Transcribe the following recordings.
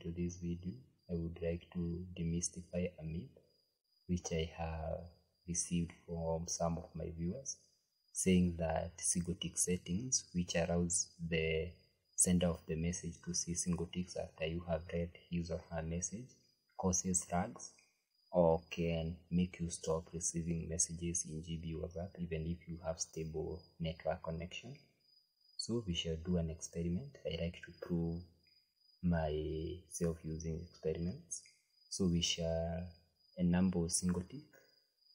into this video I would like to demystify a myth which I have received from some of my viewers saying that tick settings which allows the sender of the message to see single ticks after you have read his or her message causes lags or can make you stop receiving messages in GB WhatsApp even if you have stable network connection. So we shall do an experiment. I like to prove my self-using experiments. So we shall enable single tick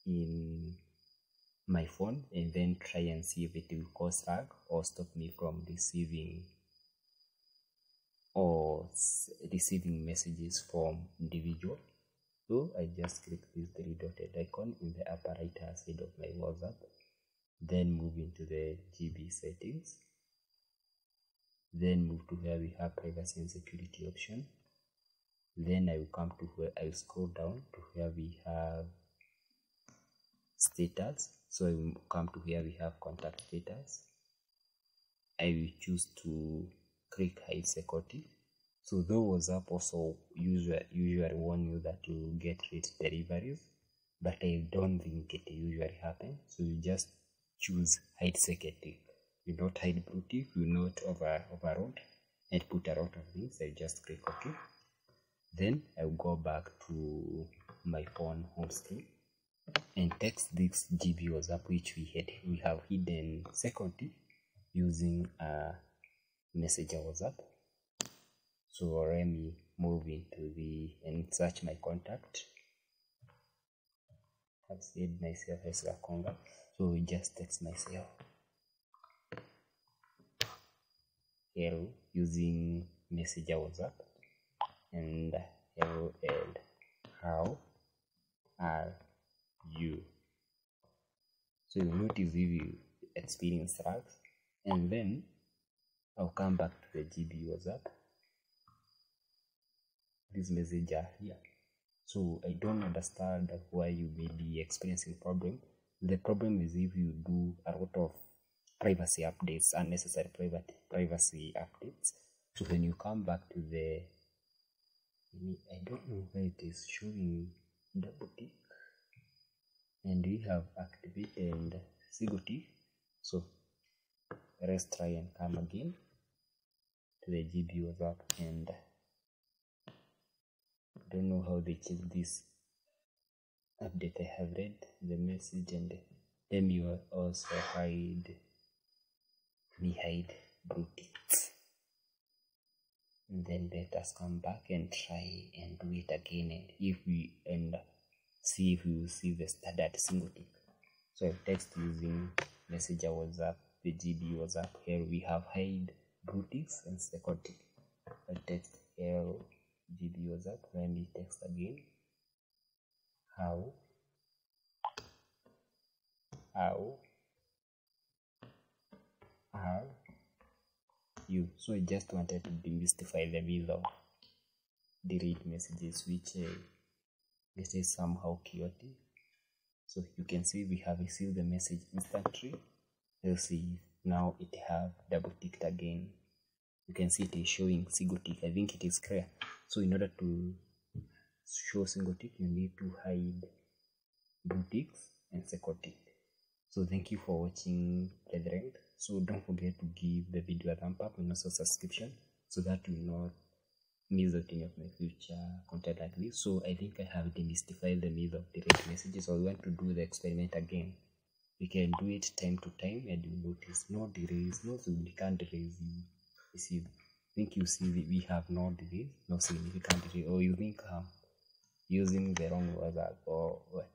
in my phone and then try and see if it will cause lag or stop me from receiving or receiving messages from individual so I just click this three dotted icon in the upper right hand side of my WhatsApp then move into the GB settings then move to where we have privacy and security option then I will come to where I will scroll down to where we have status so I will come to where we have contact status I will choose to click hide security so though WhatsApp also usually, usually warn you that you get late deliveries, but I don't think it usually happens. So you just choose hide security. You don't hide tick, you not over overload and put a lot of things. I just click OK. Then I'll go back to my phone home screen and text this GB WhatsApp which we had we have hidden security using a messenger WhatsApp so let me move into the and search my contact I've myself as Gakonga so we just text myself hello using messenger WhatsApp and hello and how are you? So you notice if you experience lags and then I'll come back to the GB WhatsApp this messenger here. So i don't understand why you may be experiencing problem. The problem is if you do a lot of privacy updates unnecessary private privacy updates so when you come back to the i don't know where it is showing double tick. And we have activated single tick. So let's try and come again to the gb whatsapp and I don't know how they check this update. I have read the message and let me also hide me hide blue tick and then let us come back and try and do it again and if we and see if we will see the standard single tick so I text using messenger whatsapp the gb whatsapp here we have hide blue tick and second tick I text hello GB WhatsApp. Let me text again. How? How? You? So I just wanted to demystify the myth of delete messages, which uh, this is somehow chaotic. So you can see we have received the message instantly. You'll see now it have double ticked again you can see it is showing single tick i think it is clear so in order to show single tick you need to hide blue ticks and second tick so thank you for watching brethren so don't forget to give the video a thumb up and also subscription so that you not miss out any of my future content like this. So i think i have demystified the myth of direct messages. So we want to do the experiment again. We can do it time to time and you notice no delays no significant delays. You see think you see we have no delay no significant delay or you think i'm using the wrong whatsapp or what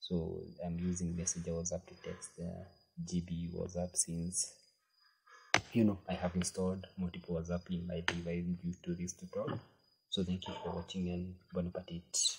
so i'm using messenger whatsapp to text uh, gb whatsapp since you know. I have installed multiple whatsapp in my device due to this tutorial so thank you for watching and bon appetit